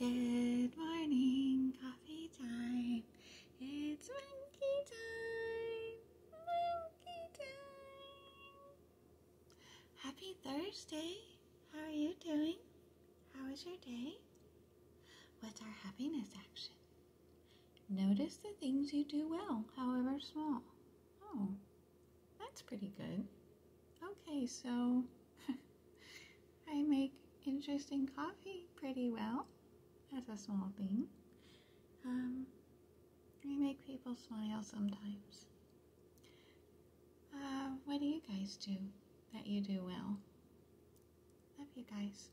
Good morning, coffee time. It's monkey time. Monkey time. Happy Thursday. How are you doing? How was your day? What's our happiness action? Notice the things you do well, however small. Oh, that's pretty good. Okay, so I make interesting coffee pretty well. That's a small thing. Um, I make people smile sometimes. Uh, what do you guys do that you do well? Love you guys.